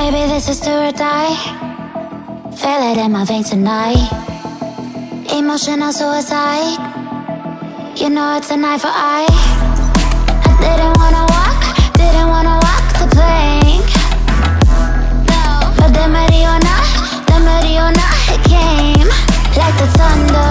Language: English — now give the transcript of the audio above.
Baby, this is do or die. Feel it in my veins tonight. Emotional suicide. You know it's an eye for eye. I didn't wanna walk, didn't wanna walk the plank. But the Mariona, the Mariona, it came like the thunder.